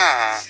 Ha.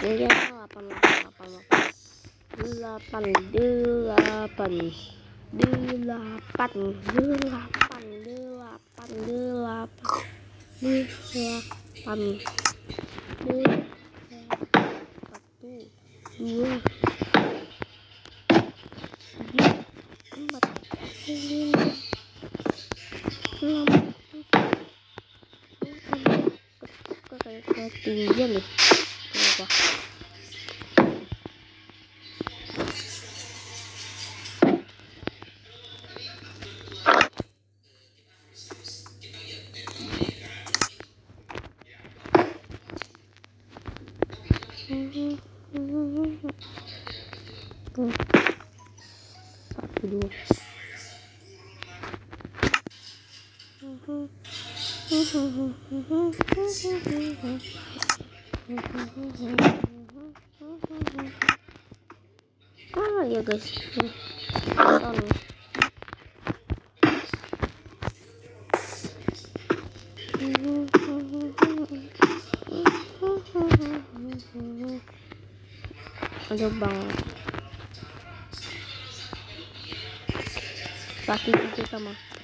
ya 8 delapan delapan delapan delapan delapan delapan delapan satu dua tiga empat lima enam ketinggian deh Ah, ja, guys. Olha o bauen. Sag que ich kann mal.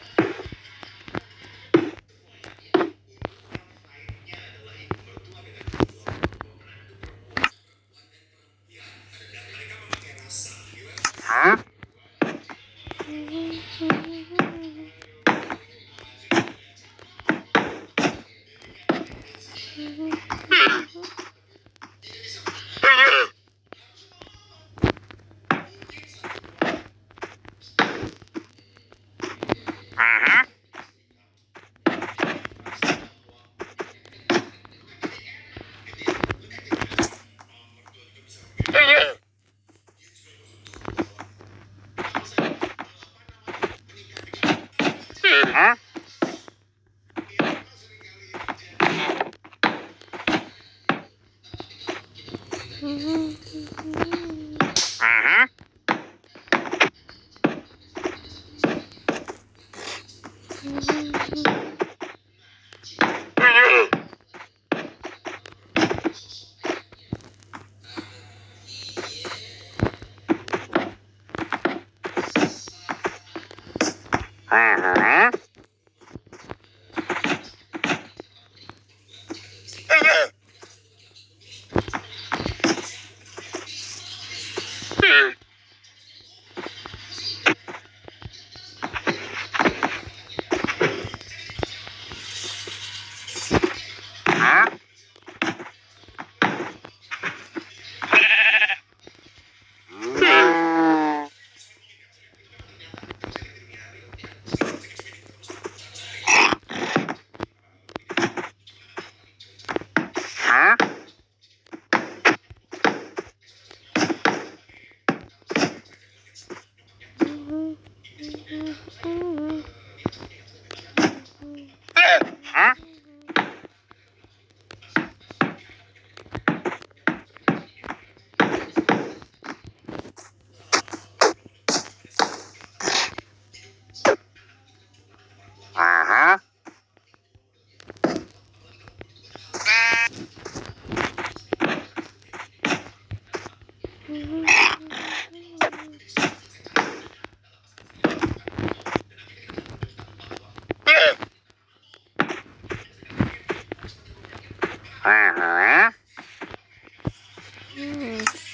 Mm.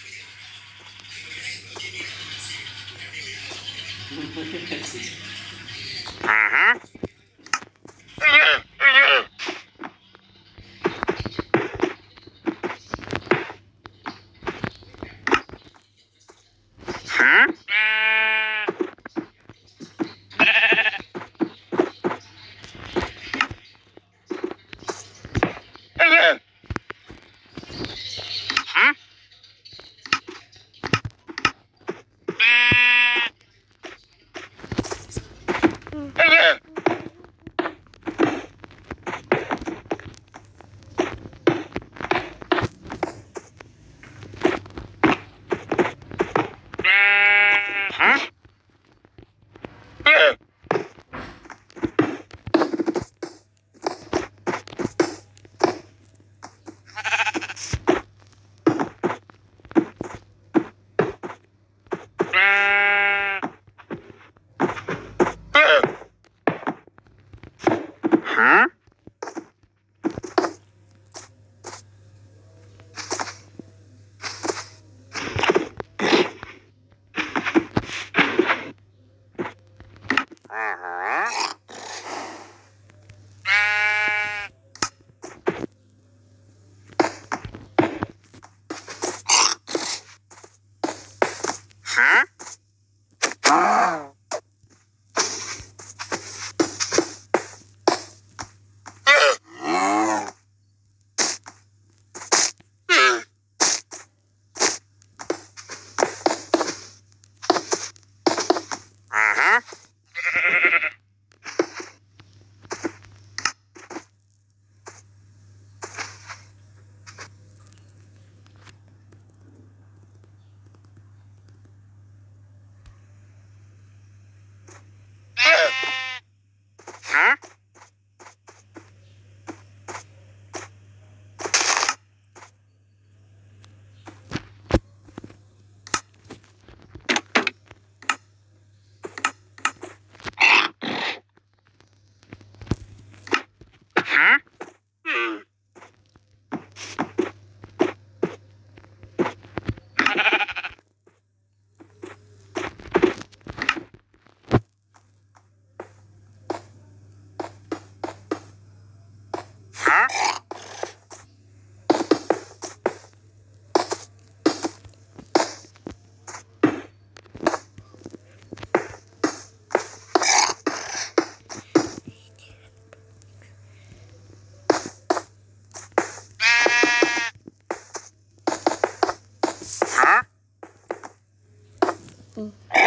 Martin.